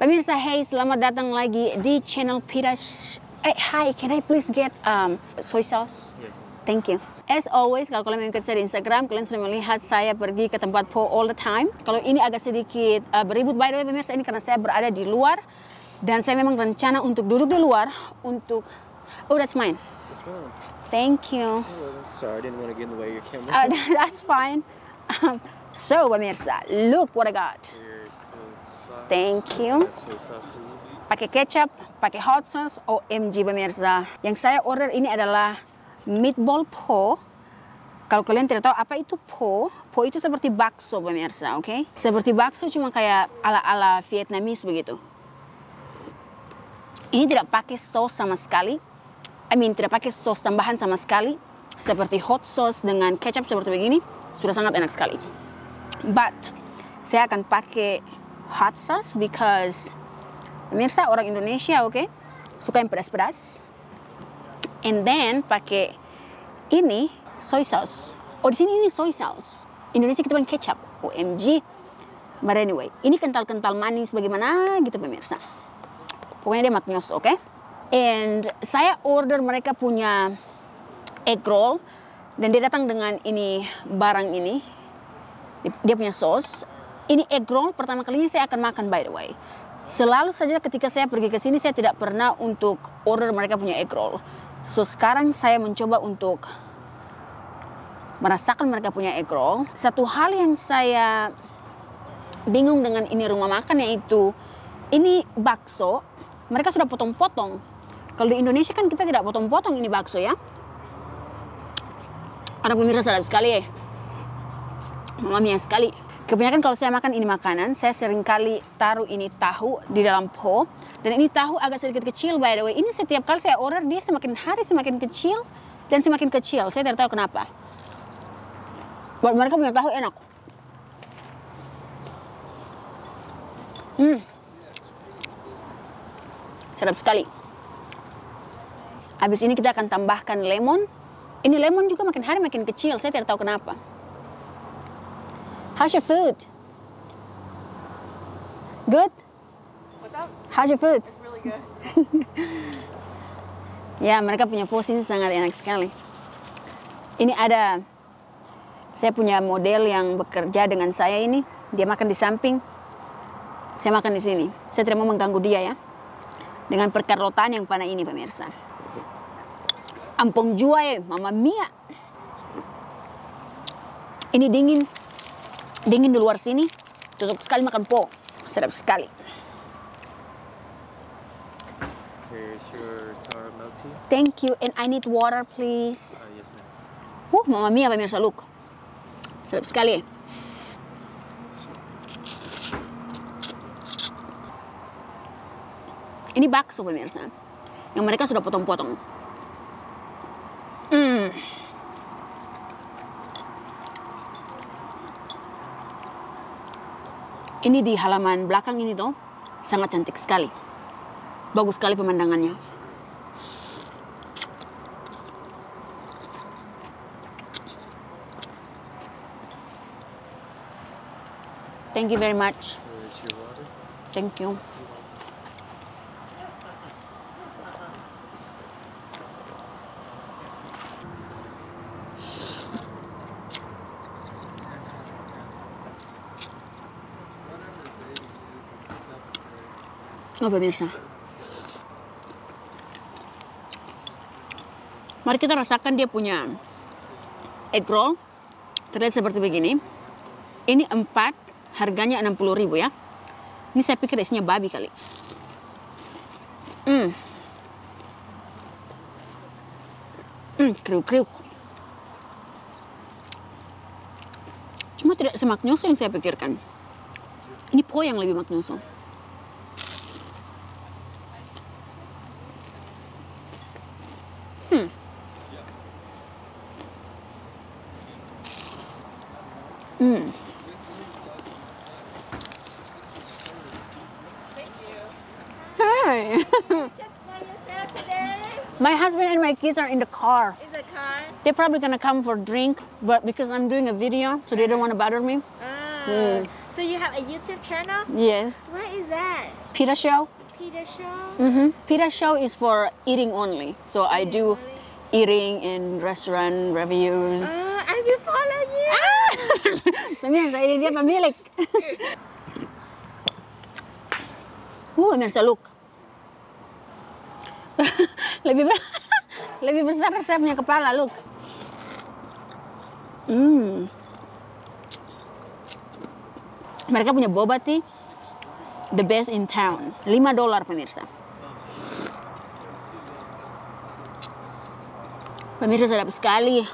Pemirsa, hey, selamat datang lagi di channel Pita. Eh, hi, can I please get um, soy sauce? Yes. Thank you. As always, kalau kalian mengikuti saya di Instagram, kalian sudah melihat saya pergi ke tempat po all the time. Kalau ini agak sedikit uh, beribut, by the way, pemirsa, ini karena saya berada di luar. Dan saya memang rencana untuk duduk di luar, untuk... Oh, that's mine. Thank you. Sorry, I didn't want to get in the way of your camera. Uh, that's fine. Um, so, pemirsa, look what I got. Thank you. Pakai kecap, pakai hot sauce, OMG pemirsa. Yang saya order ini adalah meatball po. Kalau kalian tidak tahu apa itu po, po itu seperti bakso pemirsa, oke? Seperti bakso cuma kayak ala-ala Vietnamese begitu. Ini tidak pakai sauce sama sekali. I mean, tidak pakai sauce tambahan sama sekali. Seperti hot sauce dengan kecap seperti begini, sudah sangat enak sekali. But, saya akan pakai hot sauce because Pemirsa orang Indonesia, oke, suka yang pedas-pedas. And then pakai ini soy sauce. Oh di sini ini soy sauce. Indonesia kita pakai kecap. OMG. But anyway, ini kental-kental manis bagaimana gitu pemirsa. Pokoknya dia maknyos, oke? And saya order mereka punya egg roll dan dia datang dengan ini barang ini. Dia punya sauce. Ini egg roll pertama kalinya saya akan makan by the way. Selalu saja ketika saya pergi ke sini saya tidak pernah untuk order mereka punya egg roll. So sekarang saya mencoba untuk merasakan mereka punya egg roll. Satu hal yang saya bingung dengan ini rumah makan yaitu ini bakso mereka sudah potong-potong. Kalau di Indonesia kan kita tidak potong-potong ini bakso ya. Anak pemirsa sadap sekali ya. Mama mia sekali. Kebanyakan kalau saya makan ini makanan, saya sering kali taruh ini tahu di dalam po. Dan ini tahu agak sedikit kecil by the way. Ini setiap kali saya order dia semakin hari semakin kecil dan semakin kecil. Saya tidak tahu kenapa. Buat mereka punya tahu enak. Hmm. Sedap sekali. Habis ini kita akan tambahkan lemon. Ini lemon juga makin hari makin kecil. Saya tidak tahu kenapa. How's your food? Good? What's up? How's your food? It's really good. Ya, mereka punya posisi sangat enak sekali. Ini ada, saya punya model yang bekerja dengan saya ini. Dia makan di samping, saya makan di sini. Saya tidak mau mengganggu dia ya. Dengan perkarlotan yang panah ini pemirsa. Ampong juai, mama mia. Ini dingin, dingin di luar sini. Cocok sekali makan po. Sedap sekali. Here's your. Thank you, and I need water please. Uh, yes, ma'am. Uh, mama mia pemirsa, look. Sedap sekali. Ini bakso pemirsa. Yang mereka sudah potong-potong. Ini di halaman belakang ini tuh sangat cantik sekali. Bagus sekali pemandangannya. Thank you very much. Thank you. Oh pemirsa. Mari kita rasakan dia punya egg roll. Terlihat seperti begini. Ini empat, harganya 60 ribu ya. Ini saya pikir isinya babi kali. Hmm. Hmm, kriuk-kriuk. Cuma tidak semaknyoso yang saya pikirkan. Ini po yang lebih maknyoso. Hi. Just by yourself today? my husband and my kids are in the car. In the car? They're probably gonna come for a drink, but because I'm doing a video, so they don't want to bother me. Ah. So you have a YouTube channel? Yes. What is that? Pita show. Peter Show? Mm-hmm. Pita show is for eating only. So I do eating in restaurant reviews. Ah, I will follow you. Ah! Pemirsa, ini dia pemilik. uh, pemirsa, look. lebih lebih besar saya punya kepala, look. Hmm. Mereka punya boba tea the best in town. 5 dolar pemirsa. Pemirsa sedap sekali.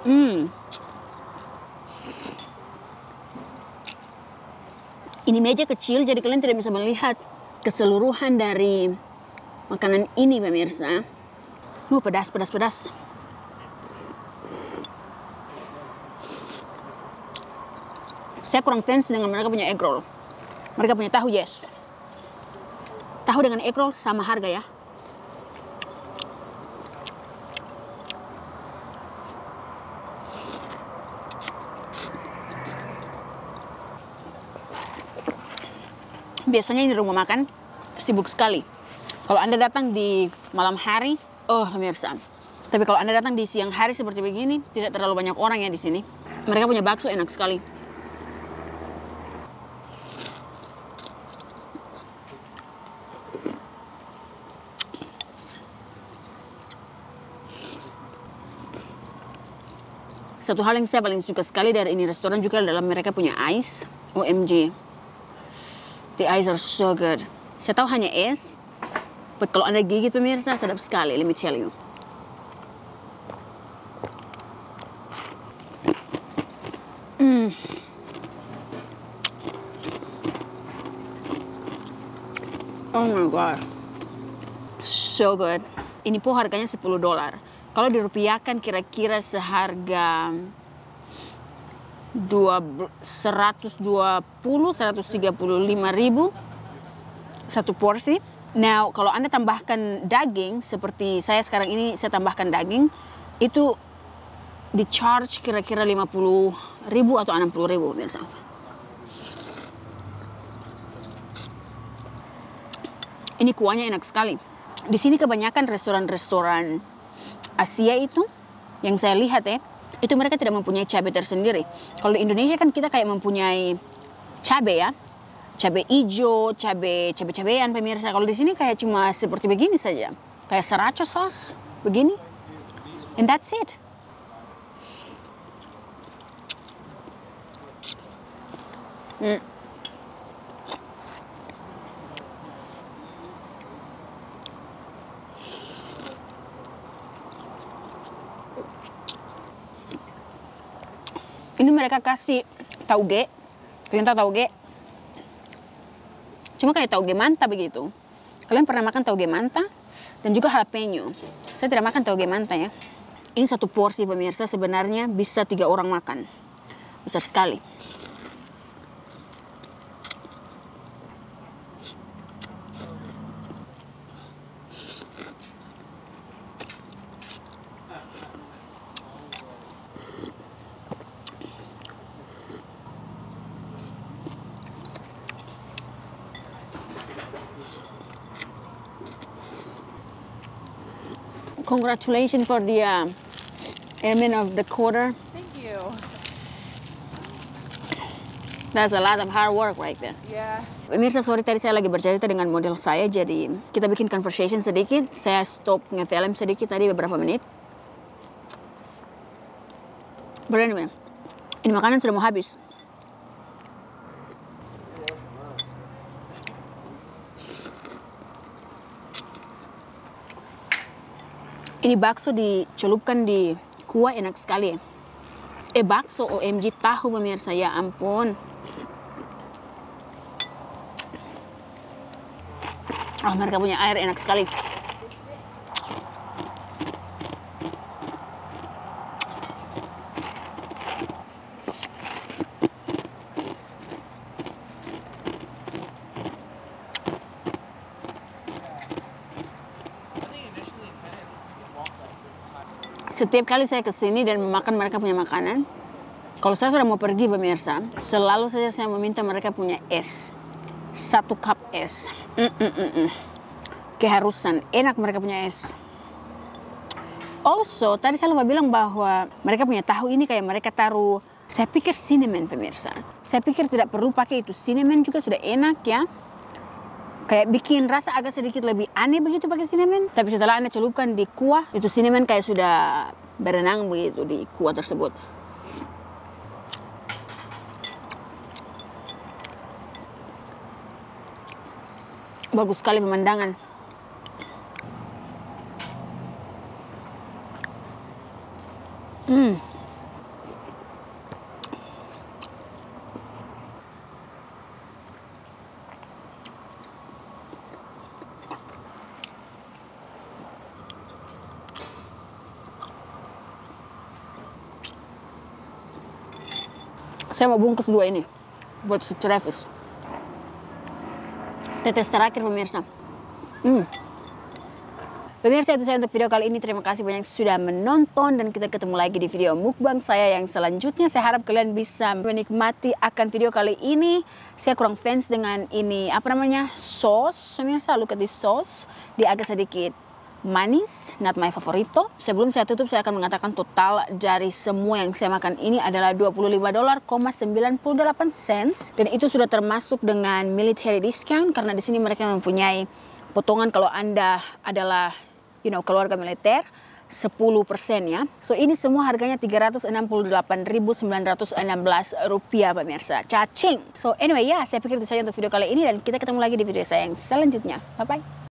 Hmm. Ini meja kecil jadi kalian tidak bisa melihat keseluruhan dari makanan ini pemirsa. Uh, pedas, pedas, pedas. Saya kurang fans dengan mereka punya egg roll. Mereka punya tahu, yes. Tahu dengan egg roll sama harga ya. Biasanya ini rumah makan sibuk sekali. Kalau Anda datang di malam hari, oh pemirsa. Tapi kalau Anda datang di siang hari seperti begini, tidak terlalu banyak orang ya di sini. Mereka punya bakso enak sekali. Satu hal yang saya paling suka sekali dari ini restoran juga adalah mereka punya ice. OMG. The ice are so good. Saya tahu hanya es. But kalau anda gigit pemirsa, sedap sekali. Let me tell you. Mm. Oh my god. So good. Ini pun harganya 10 dolar. Kalau dirupiahkan kira-kira seharga 2 120 135 ribu satu porsi. Now, kalau Anda tambahkan daging seperti saya sekarang ini saya tambahkan daging itu di charge kira-kira 50 ribu atau 60 ribu pemirsa. Ini kuahnya enak sekali. Di sini kebanyakan restoran-restoran Asia itu yang saya lihat ya, itu mereka tidak mempunyai cabai tersendiri. Kalau di Indonesia kan kita kayak mempunyai cabai ya, cabai hijau, cabai cabai cabean pemirsa. Kalau di sini kayak cuma seperti begini saja, kayak sriracha sauce begini, and that's it. Hmm. Ini mereka kasih tauge. Kalian tahu tauge? Cuma kayak tauge manta begitu. Kalian pernah makan tauge manta? Dan juga jalapeno. Saya tidak makan tauge manta ya. Ini satu porsi pemirsa sebenarnya bisa tiga orang makan. Besar sekali. Congratulations for the uh, airman of the quarter. Thank you. That's a lot of hard work right there. Yeah. Pemirsa, sorry tadi saya lagi bercerita dengan model saya, jadi kita bikin conversation sedikit. Saya stop ngefilm sedikit tadi beberapa menit. Berani, men. Ini makanan sudah mau habis. Ini bakso dicelupkan di kuah enak sekali. Eh bakso OMG tahu pemirsa ya ampun. Oh mereka punya air enak sekali. Setiap kali saya ke sini dan memakan mereka punya makanan, kalau saya sudah mau pergi pemirsa, selalu saja saya meminta mereka punya es. Satu cup es. Mm, mm, mm, mm. Keharusan, enak mereka punya es. Also, tadi saya lupa bilang bahwa mereka punya tahu ini kayak mereka taruh, saya pikir cinnamon pemirsa. Saya pikir tidak perlu pakai itu, cinnamon juga sudah enak ya. Kayak bikin rasa agak sedikit lebih aneh begitu pakai cinnamon. Tapi setelah anda celupkan di kuah, itu cinnamon kayak sudah berenang begitu di kuah tersebut. Bagus sekali pemandangan. Saya mau bungkus dua ini buat si Travis. Tetes terakhir pemirsa. Hmm. Pemirsa itu saya untuk video kali ini. Terima kasih banyak sudah menonton dan kita ketemu lagi di video mukbang saya yang selanjutnya. Saya harap kalian bisa menikmati akan video kali ini. Saya kurang fans dengan ini apa namanya sauce. Pemirsa look at this sauce. Dia agak sedikit manis, not my favorito. Sebelum saya tutup, saya akan mengatakan total dari semua yang saya makan ini adalah 25 dolar, 98 cents. Dan itu sudah termasuk dengan military discount karena di sini mereka mempunyai potongan kalau Anda adalah you know keluarga militer 10% ya. So ini semua harganya 368.916 rupiah pemirsa. Cacing. So anyway ya, saya pikir itu saja untuk video kali ini dan kita ketemu lagi di video saya yang selanjutnya. Bye bye.